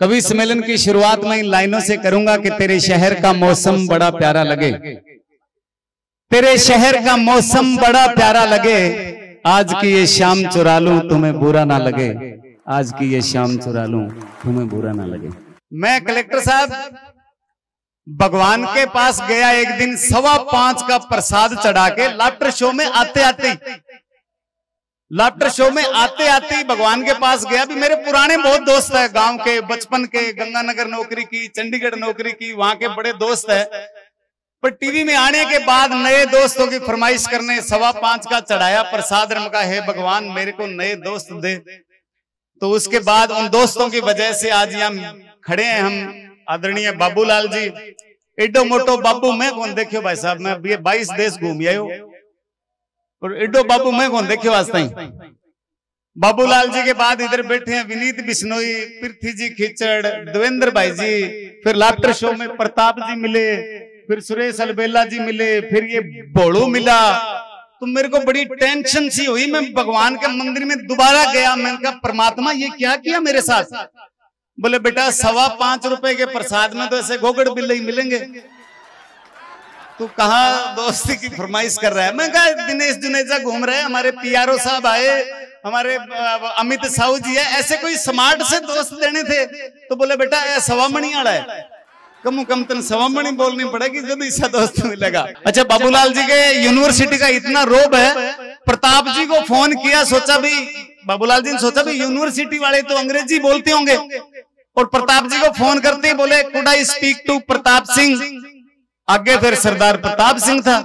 कवि सम्मेलन की शुरुआत में इन लाइनों से करूँगा कि तेरे शहर का मौसम बड़ा प्यारा लगे। तेरे शहर का मौसम बड़ा प्यारा लगे। आज की ये शाम चुरा लूँ, तुम्हें बुरा ना लगे। आज की ये शाम चुरा लूँ, तुम्हें बुरा ना लगे। मैं कलेक्टर साहब, भगवान के पास गया एक दिन, सवा पाँच का प्रसाद चढ़ा के लाफ्टर शो में आते आते लाफ्टर शो में आते आते ही भगवान के पास गया। भी मेरे पुराने बहुत दोस्त है गाँव के बचपन के गंगानगर नौकरी की चंडीगढ़ नौकरी की वहाँ के बड़े दोस्त है। पर टीवी में आने के बाद नए दोस्तों की फरमाइश करने सवा पाँच का चढ़ाया प्रसाद रमका है भगवान मेरे को नए दोस्त दे। तो उसके बाद उन दोस्तों की वजह से आज यहाँ खड़े हैं हम आदरणीय बाबूलाल जी। एडो मोटो बाबू मैं कौन देखियो भाई साहब मैं ये बाईस देश घूम आयो और एडो बाबू मैं कौन आज तई बाबूलाल जी के बाद इधर बैठे हैं, विनीत बिश्नोई, पृथ्वी जी खिचड़, देवेंद्र भाई जी, फिर लाफ्टर शो में प्रताप जी मिले, फिर सुरेश अलबेला जी मिले, फिर ये बोड़ो मिला। तो मेरे को बड़ी टेंशन सी हुई, मैं भगवान के मंदिर में दोबारा गया मैंने कहा, परमात्मा, ये क्या किया मेरे साथ? बोले, बेटा, सवा पाँच रुपए के प्रसाद में तो ऐसे गोगड़ बिल्ले ही मिलेंगे। तू कहा दोस्ती की फरमाइश कर रहा है? मैं कहा, दिनेश जुनेजा घूम रहे हमारे पीआरओ साहब आए, हमारे अमित साहू जी है, ऐसे कोई स्मार्ट से दोस्त देने थे? तो बोले, बेटा ये सवा मणि आड़ा है। कम कम तन सवा मणि बोलनी पड़ेगी, जब ऐसा दोस्त मिलेगा। अच्छा बाबूलाल जी के यूनिवर्सिटी का इतना रोब है, प्रताप जी को फ़ोन किया, सोचा भी, बाबूलाल जी ने सोचा भी यूनिवर्सिटी वाले तो अंग्रेज़ी बोलते होंगे। और प्रताप जी को फ़ोन करते ही बोले could I speak to Pratap Singh. आगे फिर सरदार प्रताप सिंह था।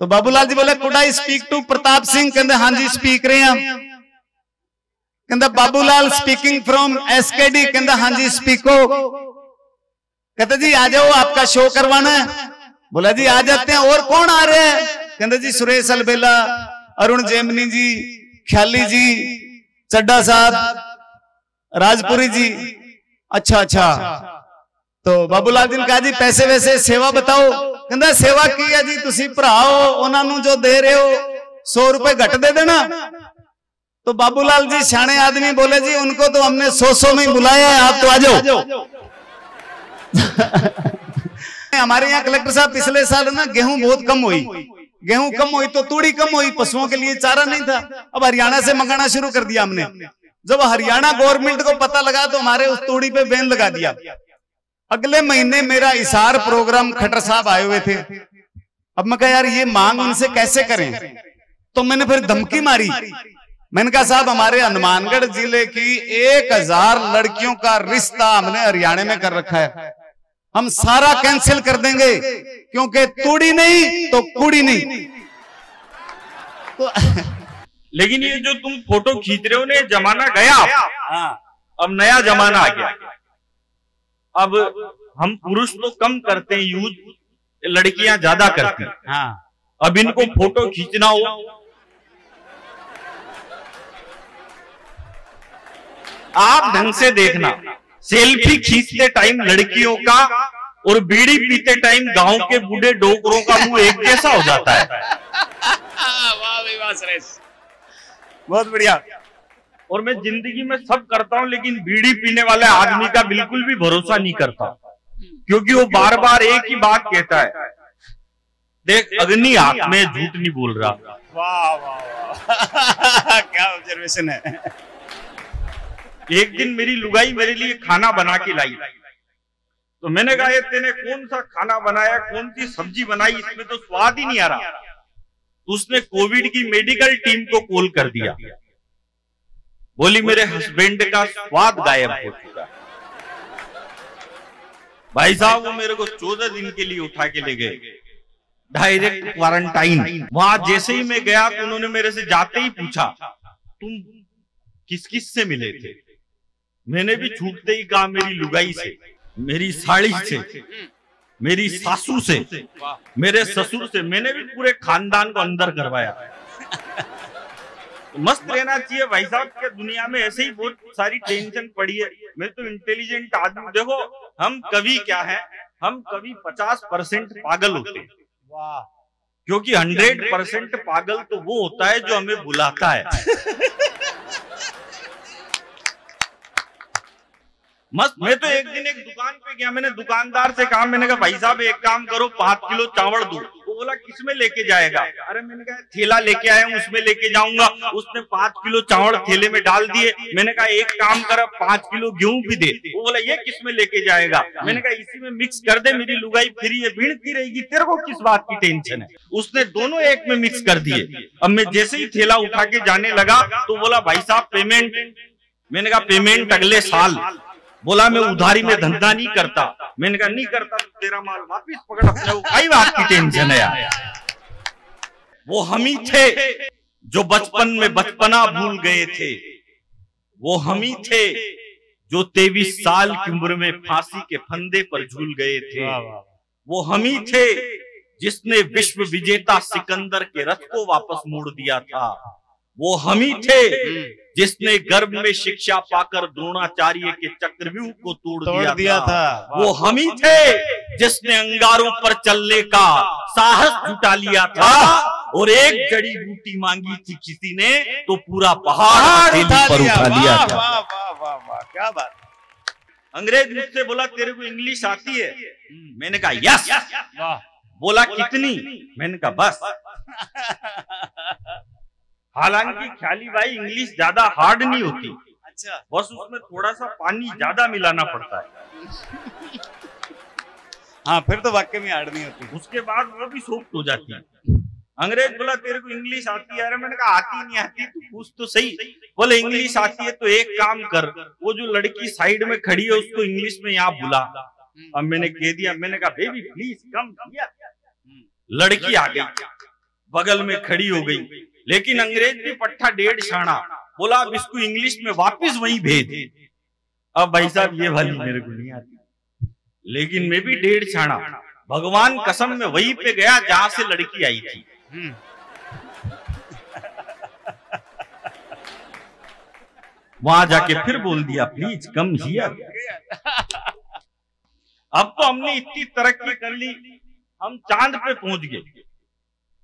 तो बाबूलाल जी बोले could I speak to Pratap Singh कहते हाँ जी स्पीक रहे हैं कहते बाबूलाल स्पीकिंग फ्रॉम एसकेडी कहते हाँ जी स्पीको कहते जी आ जाओ आपका शो करवाना है। बोला जी आ जाते हैं और कौन आ रहे हैं? कहते जी सुरेश अलबेला अरुण जेमनी जी ख्याली जी चड्डा साहब राजपुरी जी। अच्छा। अच्छा। तो ਬਾਬੂਲਾਲ ਜੀ ਨੇ ਕਹਾ ਜੀ ਪੈਸੇ ਵੈਸੇ ਸੇਵਾ ਬਤਾਓ ਕਹਿੰਦਾ ਸੇਵਾ ਕੀ ਹੈ ਜੀ ਤੁਸੀਂ ਭਰਾਓ ਉਹਨਾਂ ਨੂੰ ਜੋ ਦੇ ਰਹੇ ਹੋ 100 रुपए घट दे देना तो बाबूलाल जी सियाने आदमी बोले जी उनको तो हमने सौ सौ में बुलाया है आप तो आ जाओ हमारे यहाँ कलेक्टर साहब पिछले साल ना गेहूं बहुत कम हुई गेहूं कम हुई तो तूड़ी कम हुई पशुओं के लिए चारा नहीं था अब हरियाणा से मंगाना शुरू कर दिया हमने जब हरियाणा गवर्नमेंट को पता लगा तो हमारे उस तूड़ी पे बैन लगा दिया अगले महीने मेरा इशार प्रोग्राम खटर साहब आए हुए थे। अब मैं कहा यार ये मांग उनसे कैसे करें? तो मैंने फिर धमकी मारी। मैंने कहा साहब हमारे हनुमानगढ़ ज़िले की एक हज़ार लड़कियों का रिश्ता हमने हरियाणा में कर रखा है। हम सारा कैंसिल कर देंगे क्योंकि तूड़ी नहीं तो कुड़ी नहीं। तो लेकिन ये जो तुम फ़ोटो खींच रहे हो ने जमाना गया। हाँ। अब नया जमाना आ गया। अब हम पुरुष तो कम करते हैं यूज़ लड़कियाँ ज़्यादा करती हैं। हाँ। अब इनको फ़ोटो खींचना हो। आप ढंग से देखना। सेल्फी खींचते टाइम लड़कियों का और बीड़ी पीते टाइम गाँव के बूढ़े डोकरों का मुँह एक जैसा हो जाता है। बहुत बढ़िया। और मैं ज़िंदगी में सब करता हूँ लेकिन बीड़ी पीने वाले आदमी का बिल्कुल भी भरोसा नहीं करता। क्योंकि वो बार बार एक ही बात कहता है देख अग्नि हाथ में झूठ नहीं बोल रहा। वाह वाह वाह। क्या ऑब्जर्वेशन है। एक दिन मेरी लुगाई मेरे लिए खाना बना के लाई। तो मैंने कहा ये तेने कौन सा खाना बनाया कौन सी सब्ज़ी बनाई इसमें तो स्वाद ही नहीं आ रहा? उसने कोविड की मेडिकल टीम को कॉल कर दिया। बोली, मेरे हस्बैंड का स्वाद गायब हो चुका भाई साहब, वो मेरे को चौदह दिन के लिए उठा के ले गए। डायरेक्ट क्वारंटाइन वहाँ जैसे ही मैं गया तो उन्होंने मेरे से जाते ही पूछा, तुम किस किस से मिले थे? मैंने भी छूटते ही कहा, मेरी लुगाई से, मेरी साड़ी से, मेरी सासू से, मेरे ससुर से, मैंने भी पूरे खानदान को अंदर करवाया। मस्त रहना चाहिए भाई साहब के दुनिया में ऐसे ही बहुत सारी टेंशन पड़ी है। मैं तो इंटेलिजेंट आदमी देखो हम कभी क्या है? हम कभी पचास परसेंट पागल होते हैं। क्योंकि हंड्रेड परसेंट पागल तो वो होता है जो हमें बुलाता है। मस्त मैं तो एक दिन एक दुकान पे गया मैंने दुकानदार से कहा मैंने कहा भाई साहब एक काम करो पाँच किलो चावल दो। वो बोला किसमें लेके जाएगा? अरे मैंने कहा थैला लेके आया हूँ उसमें लेके जाऊँगा। उसने पाँच किलो चावल थैले में डाल दिए। मैंने कहा एक काम कर पाँच किलो गेहूँ भी दे। वो बोला ये किसमें लेके जाएगा? मैंने कहा इसी में मिक्स कर दे मेरी लुगाई फ्री है भीड़ती रहेगी तेरे को किस बात की टेंशन है? उसने दोनों एक में मिक्स कर दिए। अब मैं जैसे ही थैला उठा के जाने लगा तो बोला भाई साहब पेमेंट मैंने कहा पेमेंट अगले साल। बोला मैं उधारी में धंधा नहीं करता। मैंने कहा नहीं करता तो तेरा माल वापिस पकड़ अपने कई बात की टेंशन है यार। वो हम ही थे जो बचपन में बचपना भूल गए थे। वो हम ही थे जो तेईस साल की उम्र में फांसी के फंदे पर झूल गए थे। वो हम ही थे जिसने विश्व विजेता सिकंदर के रथ को वापस मोड़ दिया था। वो हम ही थे जिसने गर्भ में शिक्षा पाकर द्रोणाचार्य के चक्रव्यूह को तोड़, तोड़ दिया, दिया था, था। वो हम ही थे जिसने अंगारों पर चलने का साहस जुटा लिया था। और एक जड़ी बूटी मांगी थी किसी ने तो पूरा पहाड़ हथेली पर उठा लिया था। वाह वाह वाह वाह क्या बात अंग्रेज़ मुझसे बोला तेरे को इंग्लिश आती है? मैंने कहा यस। बोला कितनी? मैंने कहा बस। हालाँकि ख्याली भाई इंग्लिश ज़्यादा हार्ड नहीं होती। अच्छा। बस उसमें थोड़ा सा पानी ज़्यादा मिलाना पड़ता है। हाँ फिर तो वाक्य में हार्ड नहीं होती। उसके बाद वो भी सॉफ्ट हो जाती है। अंग्रेज़ बोला तेरे को इंग्लिश आती है? अरे मैंने कहा आती नहीं आती तू पूछ तो सही। बोले इंग्लिश आती है तो एक काम कर वो जो लड़की साइड में खड़ी है उसको इंग्लिश में यहाँ बुला। अब मैंने कह दिया मैंने कहा बेबी प्लीज़ कम लड़की आ गई। बगल में खड़ी हो गई। लेकिन अंग्रेज़ भी पट्टा डेढ़ छाना बोला अब इसको इंग्लिश में वापस वही भेज। अब भाई साहब ये वाली मेरे को नहीं आती। लेकिन मैं भी डेढ़ छाना भगवान कसम में वहीं पे गया जहाँ से लड़की आई थी। हम्म, वहाँ जाके फिर बोल दिया प्लीज़ कम हियर अब तो हमने इतनी तरक्की कर ली हम चाँद पे पहुँच गए।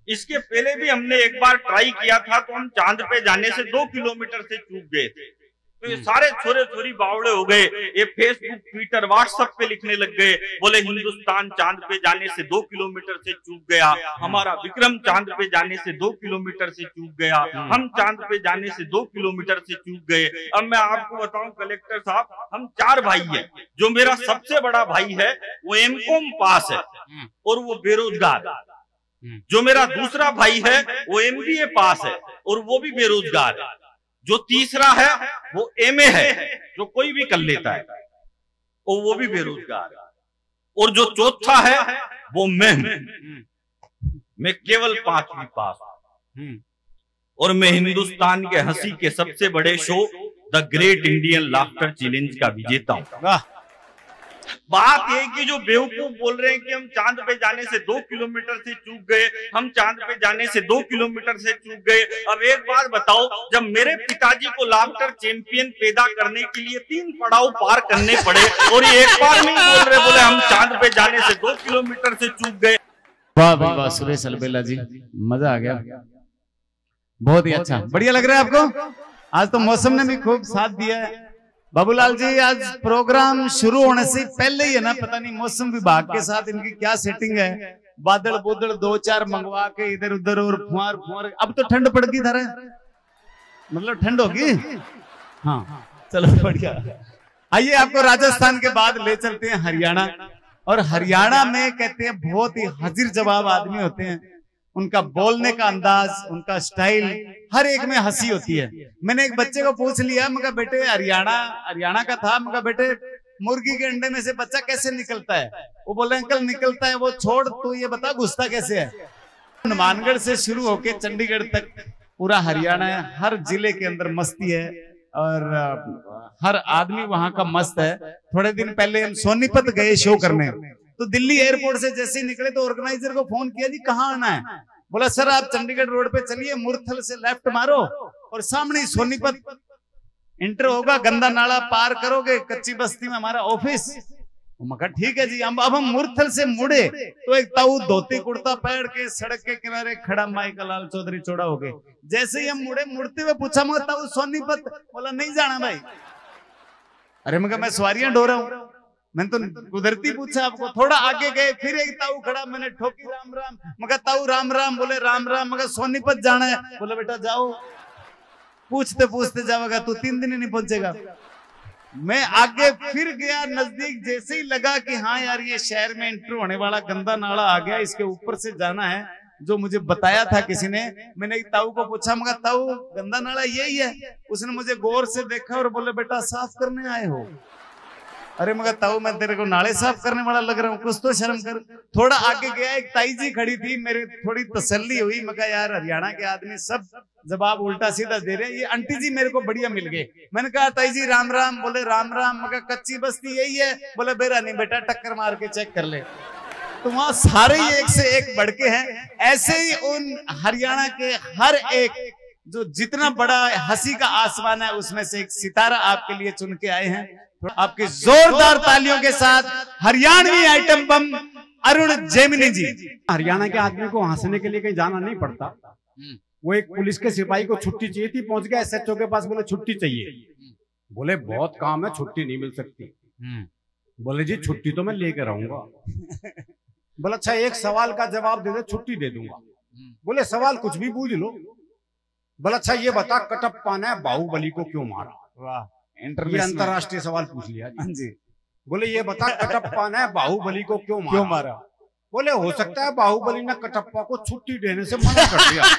इसके पहले भी हमने एक बार ट्राई किया था तो हम चाँद पे जाने से दो किलोमीटर से चूक गए थे। तो ये सारे छोरे छोरी बावड़े हो गए ये फेसबुक ट्विटर व्हाट्सएप पे लिखने लग गए बोले हिंदुस्तान चाँद पे जाने से दो किलोमीटर से चूक गया हमारा विक्रम चाँद पे जाने से दो किलोमीटर से चूक गया हम चाँद पे जाने से दो किलोमीटर से चूक गए। अब मैं आपको बताऊँ कलेक्टर साहब हम चार भाई है जो मेरा सबसे बड़ा भाई है वो एमकॉम पास है और वो बेरोजगार। जो मेरा दूसरा भाई है वो एमबीए पास है और वो भी बेरोजगार है। जो तीसरा है वो एमए है। जो कोई भी कर लेता है। और वो भी बेरोजगार है। और जो चौथा है वो मैं हूँ। मैं केवल पांचवी पास हम्म, और मैं हिंदुस्तान के हँसी के सबसे बड़े show the great Indian laughter challenge का विजेता हूँ। बात ये कि जो बेवकूफ़ बोल रहे हैं कि हम चाँद पे जाने से दो किलोमीटर से चूक गए, हम चाँद पे जाने से दो किलोमीटर से चूक गए। अब एक बात बताओ, जब मेरे पिताजी को लाफ्टर चैंपियन पैदा करने के लिए तीन पड़ाव पार करने पड़े और ये एक बार नहीं बोल रहे, बोले हम चाँद पे जाने से दो किलोमीटर से चूक गए। वाह वाह, सुरेश अलबेला जी, मज़ा आ गया। बहुत ही अच्छा। बढ़िया लग रहा है आपको? आज तो मौसम ने भी खूब साथ दिया है। बाबूलाल जी आज प्रोग्राम शुरू होने से पहले ही है ना पता नहीं मौसम विभाग के साथ इनकी क्या सेटिंग है? बादल बुदल दो चार मंगवा के इधर उधर और फुहार फुहार अब तो ठंड पड़ गई धरे मतलब ठंड होगी? हाँ। चलो बढ़िया। आइए आपको राजस्थान के बाद ले चलते हैं हरियाणा। और हरियाणा में कहते हैं बहुत ही हाजिर जवाब आदमी होते हैं। उनका बोलने का अंदाज उनका स्टाइल हर एक में हँसी होती है। मैंने एक बच्चे को पूछ लिया मगर बेटे हरियाणा हरियाणा का था मगर बेटे मुर्गी के अंडे में से बच्चा कैसे निकलता है? वो बोले अंकल निकलता है वो छोड़ तू ये बता घुसता कैसे है? हनुमानगढ़ से शुरू होके चंडीगढ़ तक पूरा हरियाणा है हर ज़िले के अंदर मस्ती है। और हर आदमी वहाँ का मस्त है। थोड़े दिन पहले हम सोनीपत गए शो करने। तो दिल्ली एयरपोर्ट से जैसे ही निकले तो ऑर्गेनाइजर को फ़ोन किया, जी, कहाँ आना है? बोला, सर, आप चंडीगढ़ रोड पे चलिए, मुरथल से लेफ़्ट मारो और सामने सोनीपत इंटर होगा, गंदा नाला पार करोगे, कच्ची बस्ती में हमारा ऑफ़िस मगर ठीक है जी, अब हम मुरथल से मुड़े तो एक ताऊ धोती कुर्ता पहन के सड़क के किनारे खड़ा माइकल लाल चौधरी चौड़ा हो गए। जैसे ही हम मुड़े, मुड़ते हुए पूछा मगर ताऊ सोनीपत? बोला, नहीं जाना भाई। अरे मगर मैं सवारियाँ ढो रहा हूँ। मैंने तो कुदरती पूछा आपको थोड़ा आगे गए फिर एक ताऊ खड़ा मैंने ठोकी राम राम। मगर ताऊ राम राम बोले राम राम मगर सोनीपत जाना है। बोले बेटा जाओ। पूछते पूछते जाओगा तू तीन दिन ही नहीं पहुंचेगा। मैं आगे फिर गया नज़दीक जैसे ही लगा कि हाँ यार ये शहर में एंटर होने वाला गंदा नाला आ गया इसके ऊपर से जाना है। जो मुझे बताया था किसी ने मैंने एक ताऊ को पूछा मगर ताऊ गंदा नाला यही है। उसने मुझे गौर से देखा और बोले बेटा साफ़ करने आए हो अरे मगर ताऊ, मैं तेरे को नाले साफ़ करने वाला लग रहा हूँ, कुछ तो शर्म कर। थोड़ा आगे गया, एक ताई जी खड़ी थी, मेरे थोड़ी तसल्ली हुई मगर यार, हरियाणा के आदमी सब जवाब उल्टा सीधा दे रहे हैं, ये आंटी जी मेरे को बढ़िया मिल गए। मैंने कहा ताई जी राम राम। बोले, राम राम। मगर कच्ची बस्ती यही है। बोले, बेरा नहीं बेटा, टक्कर मार के चेक कर ले। तो वहाँ सारे ही एक से एक बढ़के हैं। ऐसे ही उन हरियाणा के हर एक जो जितना बड़ा हँसी का आसमान है, उसमें से एक सितारा आपके लिए चुन के आए हैं। आपके जोरदार तालियों के साथ हरियाणवी आइटम बम अरुण जेमिनी जी। हरियाणा के आदमी को हंसने के लिए कहीं जाना नहीं पड़ता। वो एक पुलिस के सिपाही को छुट्टी चाहिए थी पहुँच गया एसएचओ के पास बोले छुट्टी चाहिए। बोले बहुत काम है छुट्टी नहीं मिल सकती। बोले जी छुट्टी तो मैं लेकर आऊँगा। बोले अच्छा एक सवाल का जवाब दे दे छुट्टी दे दूँगा। बोले सवाल कुछ भी पूछ लो। बोले अच्छा ये बता कटप्पा ने बाहुबली को क्यों मारा? वाह। इंटरनेशनल अंतरराष्ट्रीय सवाल पूछ लिया जी। हाँ जी। बोले ये बता कटप्पा ने बाहुबली को क्यों मारा? क्यों मारा? बोले हो सकता है बाहुबली ने कटप्पा को छुट्टी देने से मना कर दिया।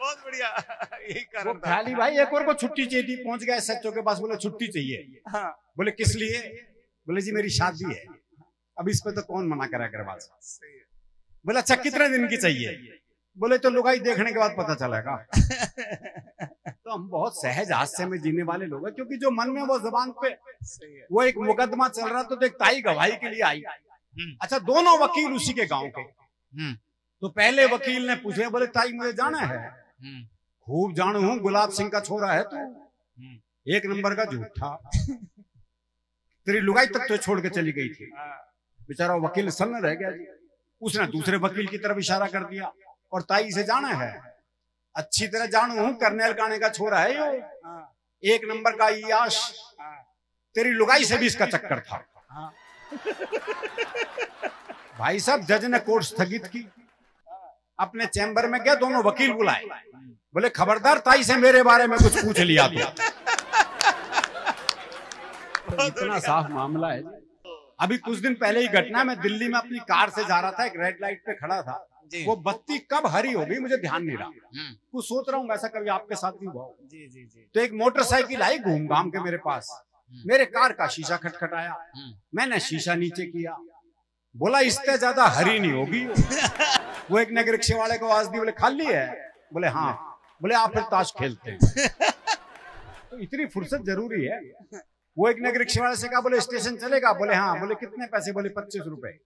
बहुत बढ़िया। यही वो कारण था। ख्याली भाई एक और को छुट्टी चाहिए थी पहुँच गया सच्चो के पास बोले छुट्टी चाहिए। हाँ। बोले किस लिए? बोले जी मेरी शादी है। अब इस पे तो कौन मना करा कर बात बोले अच्छा कितने दिन की चाहिए? बोले तो लुगाई देखने के बाद पता चलेगा। तो हम बहुत सहज हास्य में जीने वाले लोग हैं क्योंकि जो मन में वो जबान पे वो एक मुकदमा चल रहा था तो एक ताई गवाही के लिए आई। हम्म। अच्छा दोनों वकील उसी के गाँव के हम्म, तो पहले वकील ने पूछे बोले ताई मुझे जाना है। हम्म, खूब जानू हूँ गुलाब सिंह का छोरा है तू। एक नंबर का झूठा तेरी लुगाई तक तो छोड़ के चली गई थी। हाँ, बेचारा वकील सन्न रह गया। उसने दूसरे वकील की तरफ़ इशारा कर दिया और ताई से जाना है। अच्छी तरह जानू हूँ करनेल गाने का छोरा है यो। हाँ, एक नंबर का याश। हाँ, तेरी लुगाई से भी इसका चक्कर था। हाँ। भाई साहब जज ने कोर्ट स्थगित की। अपने चैम्बर में गया दोनों वकील बुलाए। बोले खबरदार ताई से मेरे बारे में कुछ पूछ लिया तो। इतना साफ़ मामला है। अभी कुछ दिन पहले ही घटना मैं दिल्ली में अपनी कार से जा रहा था एक रेड लाइट पे खड़ा था। वो बत्ती कब हरी होगी मुझे ध्यान नहीं रहा। हम्म, कुछ सोच रहा हूँ ऐसा कभी आपके साथ भी हुआ जी जी जी। तो एक मोटरसाइकिल आई घूम घाम के मेरे पास। मेरे कार का शीशा खटखटाया। हम्म, मैंने शीशा नीचे किया। बोला इससे ज़्यादा हरी नहीं होगी। वो एक नगर रिक्शे वाले को आवाज़ दी बोले खाली है? बोले हाँ। बोले आप फिर ताश खेलते हैं। तो इतनी फुर्सत ज़रूरी है। वो एक नगर रिक्शे वाले से कहा बोले स्टेशन चलेगा? बोले हाँ। बोले कितने पैसे? बोले पच्चीस रुपए।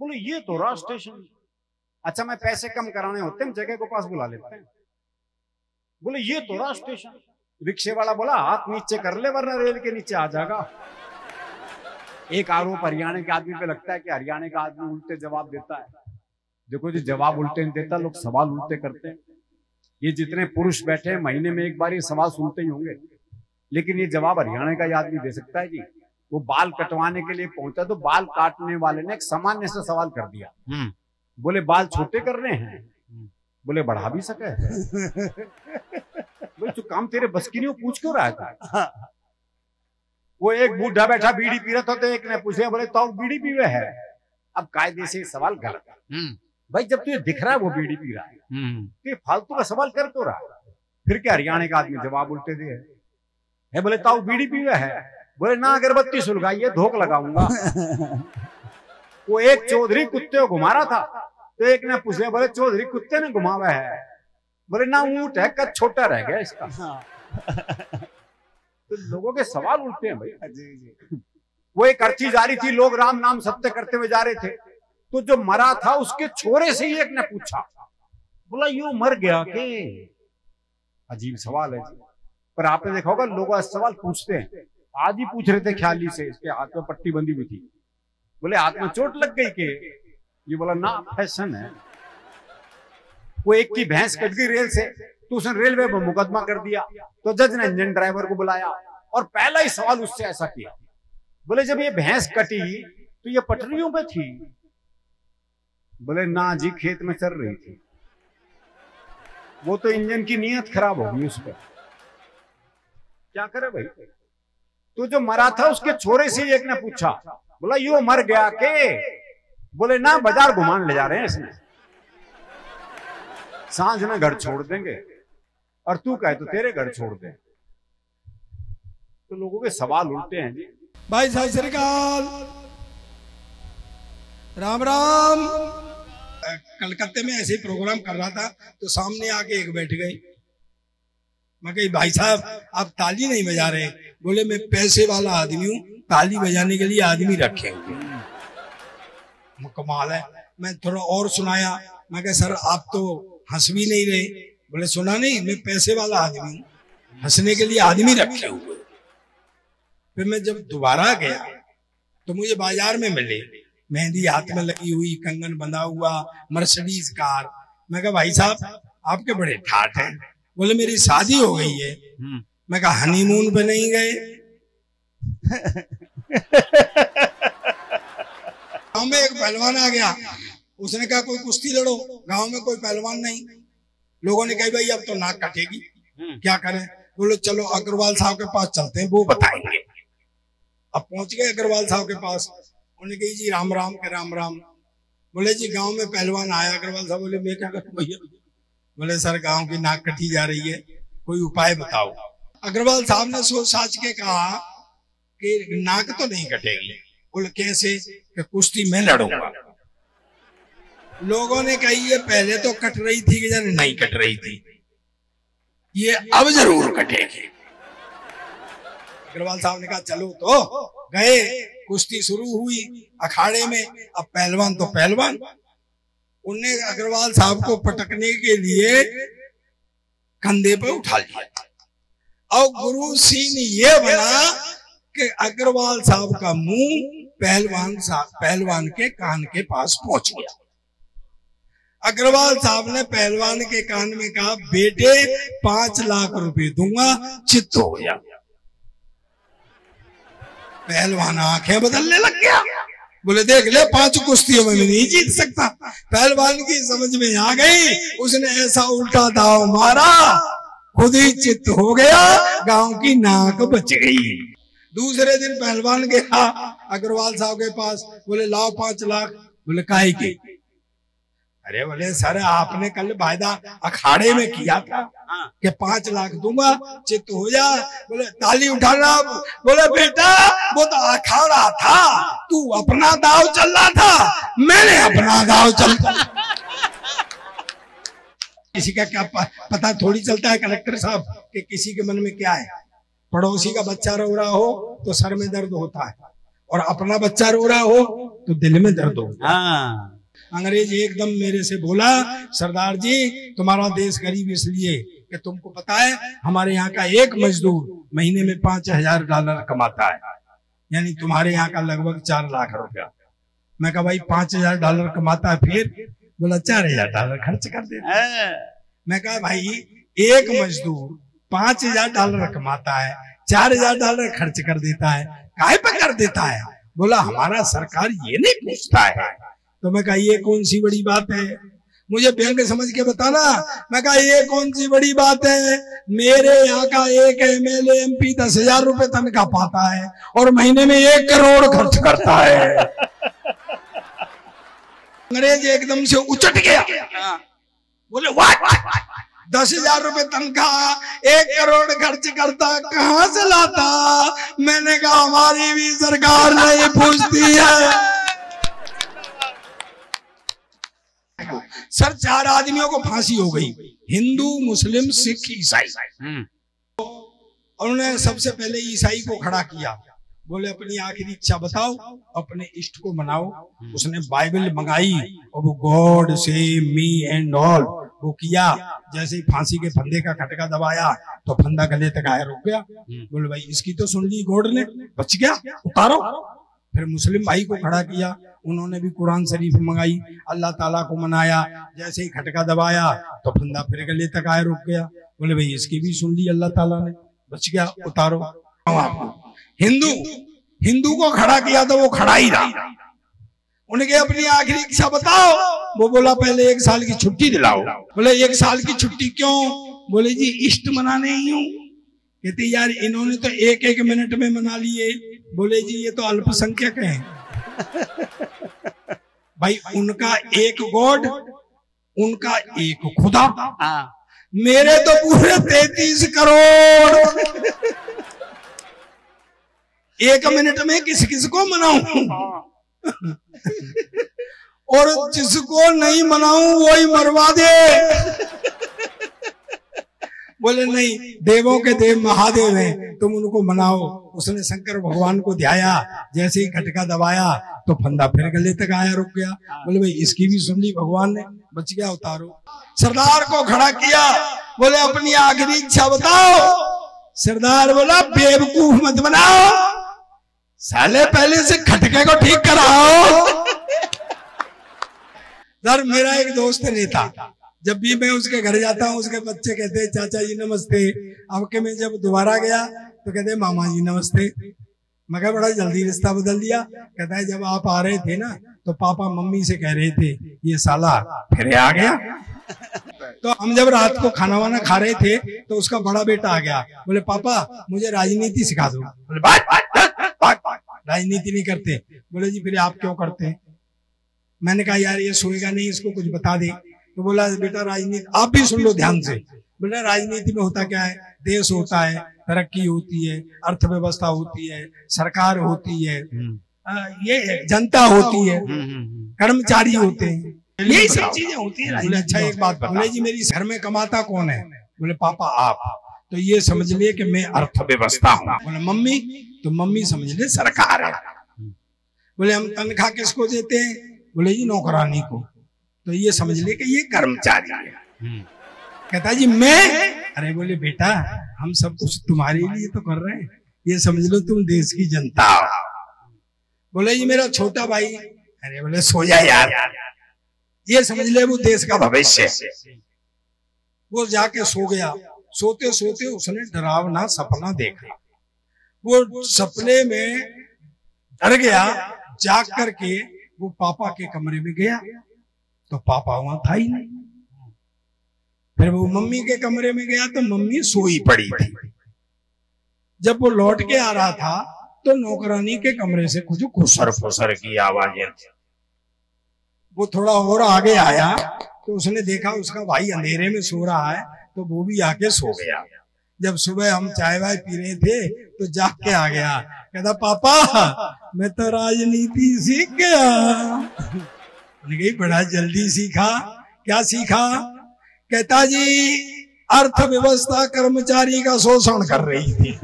बोले ये तो रहा स्टेशन अच्छा मैं पैसे कम कराने होते हैं जगह को पास बुला लेते हैं। बोले ये तो रहा स्टेशन। रिक्शे वाला बोला हाथ नीचे कर ले वरना रेल के नीचे आ जाएगा। एक आरोप हरियाणा के आदमी पे लगता है कि हरियाणा का आदमी उल्टे जवाब देता है। देखो जी जवाब उल्टे नहीं देता लोग सवाल उल्टे करते हैं। ये जितने पुरुष बैठे हैं महीने में एक बार ये सवाल सुनते ही होंगे। लेकिन ये जवाब हरियाणा का आदमी दे सकता है जी। वो बाल कटवाने के लिए पहुँचा तो बाल काटने वाले ने एक सामान्य से सवाल कर दिया। हम्म, बोले बाल छोटे करने हैं। बोले बढ़ा भी सके बोले तो काम तेरे बस की नहीं पूछ क्यों रहा था वो एक बूढ़ा बैठा बीड़ी पी रहा था तो एक ने पूछे बोले तो बीड़ी पीवे है? अब कायदे से सवाल गलत है। हम्म, भाई जब तुझे दिख रहा है वो बीड़ी पी रहा है। हम्म, तो ये फालतू का सवाल कर तो रहा है? फिर क्या हरियाणा का आदमी जवाब उल्टे दे? है है बोले ताऊ बीड़ी पीवे है? बोले ना अगरबत्ती सुलगाइए धोख लगाऊँगा। वो एक चौधरी कुत्ते को घुमा रहा था। तो एक ने पूछे बोले चौधरी कुत्ते ने घुमावा है? बोले ना ऊँट है कद छोटा रह गया इसका। हाँ, तो लोगों के सवाल उल्टे हैं भाई। जी जी। वो एक अर्ची जा रही थी लोग राम नाम सत्य करते हुए जा रहे थे। तो जो मरा था उसके छोरे से ही एक ने पूछा बोला यू मर गया के? अजीब सवाल है। पर आपने देखा होगा लोग आज सवाल पूछते हैं। आज ही पूछ रहे थे ख्याली से इसके हाथ में पट्टी बंदी हुई थी। बोले हाथ में चोट लग गई के? ये बोला ना फ़ैशन है। वो एक की भैंस कट गई रेल से तो उसने रेलवे पर मुकदमा कर दिया। तो जज ने इंजन ड्राइवर को बुलाया और पहला ही सवाल उससे ऐसा किया। बोले जब ये भैंस कटी तो ये पटरियों पे थी? बोले ना जी खेत में चल रही थी। वो तो इंजन की नीयत खराब होगी उस पर। क्या करे भाई? तो जो मरा था उसके छोरे से एक ने पूछा बोला यो मर गया के? बोले ना बाज़ार घुमान ले जा रहे हैं इसमें। साँझ में घर छोड़ देंगे। और तू कहे तो तेरे घर छोड़ दे। तो लोगों के सवाल उल्टे हैं जी। भाई सत श्रीकाल। राम राम। कलकत्ते में ऐसे प्रोग्राम कर रहा था तो सामने आके एक बैठ गए मैं कही भाई साहब आप ताली नहीं बजा रहे? बोले मैं पैसे वाला आदमी हूँ। ताली बजाने के लिए आदमी रखे हुए हैं। कमाल है। मैं थोड़ा और सुनाया। मैं कहा सर आप तो हंस भी नहीं रहे। बोले सुना नहीं मैं पैसे वाला आदमी हूँ। हंसने के लिए आदमी रखे हुए फिर मैं जब दोबारा गया तो मुझे बाज़ार में मिले। मेहंदी हाथ में लगी हुई कंगन बंधा हुआ मर्सिडीज कार। मैं कहा भाई साहब आपके बड़े ठाठ हैं। बोले मेरी शादी हो गई है। मैं कहा हनीमून पे नहीं गए? गाँव में एक पहलवान आ गया। उसने कहा कोई कुश्ती लड़ो। गाँव में कोई पहलवान नहीं। लोगों ने कहा भाई अब तो नाक कटेगी। क्या करें? बोलो चलो अग्रवाल साहब के पास चलते हैं वो बताएँगे। अब पहुँच गए अग्रवाल साहब के पास। उन्होंने कही जी राम राम के राम राम। बोले जी गाँव में पहलवान आया। अग्रवाल साहब बोले मैं क्या करूँ भैया? बोले सर गाँव की नाक कटी जा रही है। कोई उपाय बताओ? अग्रवाल साहब ने सोच साच के कहा कि नाक तो नहीं कटेगी। बोले कैसे? कि कुश्ती में लड़ूँगा। लोगों ने कही ये पहले तो कट रही थी कि जाने नहीं कट रही थी। ये अब ज़रूर कटेगी। अग्रवाल साहब ने कहा चलो तो गए कुश्ती शुरू हुई अखाड़े में अब पहलवान तो पहलवान। उनने अग्रवाल साहब को पटकने के लिए कंधे पे उठा लिया। और गुरु सीन ये बना कि अग्रवाल साहब का मुँह पहलवान साहब पहलवान के कान के पास पहुँच गया। अग्रवाल साहब ने पहलवान के कान में कहा, बेटे, पाँच लाख रुपए दूँगा, चित्त हो गया। पहलवान आँखें बदलने लग गया। बोले, देख ले, पाँच कुश्तियों में मैं नहीं जीत सकता। पहलवान की समझ में आ गई, उसने ऐसा उल्टा दाव मारा, खुद ही चित्त हो गया, गाँव की नाक बच गई। दूसरे दिन पहलवान गया, अग्रवाल साहब के पास, बोले, लाओ पाँच लाख। बोले, काहे की? अरे बोले, सर, आपने कल वायदा अखाड़े में किया था कि पाँच लाख दूँगा, चित्त हो जा। बोले, ताली उठाना बोले, बेटा, वो तो अखाड़ा था, तू अपना दाव चल रहा था, मैंने अपना दाव चल किसी का क्या पता थोड़ी चलता है कलेक्टर साहब कि किसी के मन में क्या है? पड़ोसी का बच्चा रो रहा हो तो सर में दर्द होता है और अपना बच्चा रो रहा हो तो दिल में दर्द होता है। अंग्रेज़ एकदम मेरे से बोला सरदार जी तुम्हारा देश गरीब इसलिए कि तुमको पता है हमारे यहाँ का एक मजदूर महीने में पाँच हज़ार डॉलर कमाता है। यानी तुम्हारे यहाँ का लगभग चार लाख रुपया। मैं कहा भाई पाँच हज़ार डॉलर कमाता है फिर? बोला चार हज़ार डॉलर खर्च कर देता हाँ। मैं कहा भाई एक मजदूर पाँच हज़ार डॉलर कमाता है, चार हज़ार डॉलर खर्च कर देता है काहे पे कर देता है? बोला, हमारा सरकार ये नहीं पूछता है। तो मैं कहा, ये कौन सी बड़ी बात है? मुझे व्यंग समझ के बताना। मैं कहा, ये कौन सी बड़ी बात है? मेरे यहाँ का एक एम एल एम पी दस हज़ार रुपए तनख्वाह पाता है और महीने में एक करोड़ खर्च करता है। अंग्रेज़ एकदम से उचट गया। बोले वाट दस हज़ार रुपए तनख्वाह एक करोड़ खर्च करता कहाँ से लाता? मैंने कहा हमारी भी सरकार नहीं पूछती है। सर चार आदमियों को फांसी हो गई। हिंदू मुस्लिम सिख ईसाई। हम्म। और उन्होंने सबसे पहले ईसाई को खड़ा किया। बोले अपनी आखिरी इच्छा बताओ अपने इष्ट को मनाओ। उसने बाइबल मंगाई और वो गॉड से मी एंड ऑल। वो किया। जैसे ही फांसी के फंदे का खटका दबाया तो फंदा गले तक आया रुक गया। बोले भाई इसकी तो सुन ली गॉड ने बच गया उतारो। फिर मुस्लिम भाई को खड़ा किया। उन्होंने भी कुरान शरीफ मंगाई अल्लाह ताला को मनाया। जैसे ही खटका दबाया तो फंदा फिर गले तक आया रुक गया। बोले भाई इसकी भी सुन ली अल्लाह ताला ने। बच गया उतारो। आपको हिंदू हिंदू को खड़ा किया तो वो खड़ा ही रहा। उनके अपनी आखिरी इच्छा बताओ। वो बोला पहले एक साल की छुट्टी दिलाओ। बोले एक साल की छुट्टी क्यों? बोले जी इष्ट मनाने ही हूँ। कहते यार इन्होंने तो एक एक मिनट में मना लिए। बोले जी ये तो अल्पसंख्यक हैं। भाई उनका एक गॉड उनका एक खुदा। हाँ। मेरे तो पूरे तैतीस करोड़। एक मिनट में किस किस को मनाऊं? और जिसको नहीं मनाऊं वो ही मरवा दे। बोले, नहीं, देवों के देव महादेव हैं, तुम उनको मनाओ। उसने शंकर भगवान को ध्याया, जैसे ही घटका दबाया तो फंदा फिर गले तक आया, रुक गया। बोले, भाई, इसकी भी सुन ली भगवान ने, बच गया उतारो। सरदार को खड़ा किया, बोले, अपनी आखिरी इच्छा बताओ। सरदार बोला, बेवकूफ़ मत बनाओ। साले पहले से खटके को ठीक कराओ। सर मेरा एक दोस्त रहता जब भी मैं उसके घर जाता हूँ उसके बच्चे कहते हैं चाचा जी नमस्ते। अब के मैं जब दोबारा गया तो कहते मामा जी नमस्ते। मैं कहा बड़ा जल्दी रिश्ता बदल दिया। कहता है जब आप आ रहे थे ना तो पापा मम्मी से कह रहे थे ये साला फिर आ गया। तो हम जब रात को खाना वाना खा रहे थे तो उसका बड़ा बेटा आ गया। बोले पापा मुझे राजनीति सिखा दो। बोले "भाग, भाग, भाग, भाग, राजनीति नहीं करते। बोले जी फिर आप क्यों करते हैं? मैंने कहा यार ये सोएगा नहीं इसको कुछ बता दे। तो बोला बेटा राजनीति आप भी सुन लो ध्यान से। बोला राजनीति में होता क्या है? देश होता है तरक्की होती है अर्थव्यवस्था होती है सरकार होती है ये जनता होती है कर्मचारी होते हैं। यही सब चीज़ें होती है बोले अच्छा एक बात बोले जी मेरी घर में कमाता कौन है? बोले पापा आप। तो ये समझ लिए कि मैं अर्थव्यवस्था हूँ। बोले मम्मी तो मम्मी समझ ले सरकार है। बोले हम तनख्वाह किसको देते हैं? बोले जी नौकरानी को। तो ये समझ ले कि ये कर्मचारी है। कहता जी मैं? अरे बोले बेटा हम सब कुछ तुम्हारे लिए तो कर रहे हैं। ये समझ लो तुम देश की जनता हो। बोले जी मेरा छोटा भाई। अरे बोले सो जा यार। ये समझ ले वो देश का भविष्य वो जाके सो गया। सोते सोते उसने डरावना सपना देखा। वो सपने में डर गया, जाग करके वो पापा के कमरे में गया। तो पापा वहाँ था ही नहीं। फिर वो मम्मी के कमरे में गया तो मम्मी सोई पड़ी थी। जब वो लौट के आ रहा था तो नौकरानी के कमरे से कुछ खुसर फुसर की आवाज़ें थी। वो थोड़ा और आगे आया तो उसने देखा उसका भाई अंधेरे में सो रहा है। तो वो भी आके सो गया। जब सुबह हम चाय वाय पी रहे थे तो जाग के आ गया। कहता, पापा, मैं तो राजनीति सीख गया। कही बड़ा जल्दी सीखा। क्या सीखा? कहता, जी, अर्थव्यवस्था कर्मचारी का शोषण कर रही थी।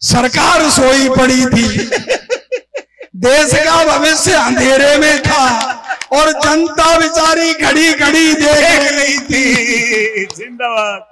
सरकार सोई पड़ी थी। देश का भविष्य अंधेरे में था। और जनता बेचारी घड़ी घड़ी देख रही थी। जिंदाबाद।